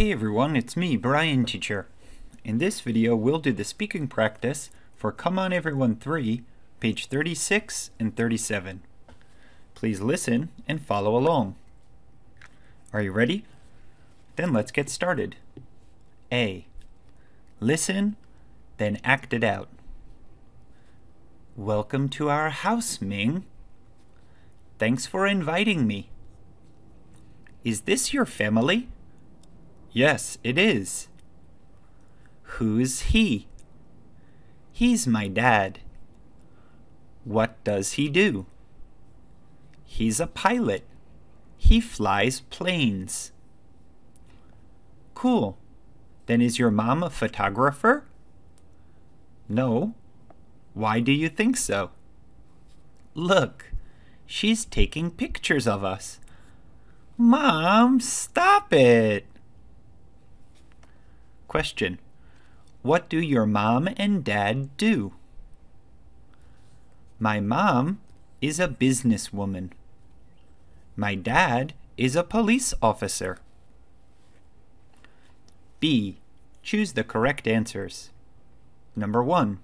Hey everyone, it's me, Bryan Teacher. In this video, we'll do the speaking practice for Come On Everyone 3, page 36 and 37. Please listen and follow along. Are you ready? Then let's get started. A. Listen, then act it out. Welcome to our house, Ming. Thanks for inviting me. Is this your family? Yes, it is. Who's he? He's my dad. What does he do? He's a pilot. He flies planes. Cool. Then is your mom a photographer? No. Why do you think so? Look, she's taking pictures of us. Mom, stop it! Question. What do your mom and dad do? My mom is a businesswoman. My dad is a police officer. B. Choose the correct answers. Number 1.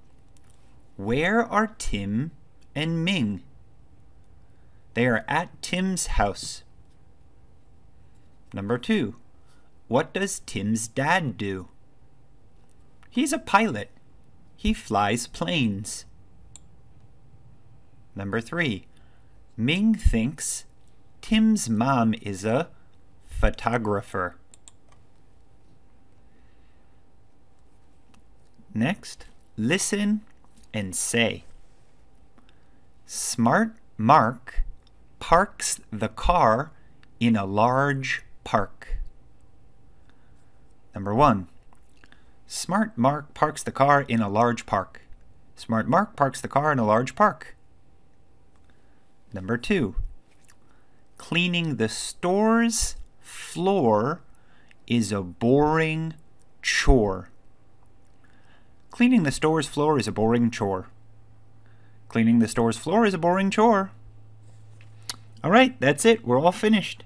Where are Tim and Ming? They are at Tim's house. Number 2. What does Tim's dad do? He's a pilot. He flies planes. Number 3. Ming thinks Tim's mom is a photographer. Next, listen and say. Smart Mark parks the car in a large park. Number one, Smart Mark parks the car in a large park. Smart Mark parks the car in a large park. Number two, cleaning the store's floor is a boring chore. Cleaning the store's floor is a boring chore. Cleaning the store's floor is a boring chore. All right, that's it. We're all finished.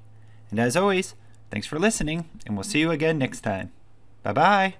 And as always, thanks for listening, and we'll see you again next time. Bye bye.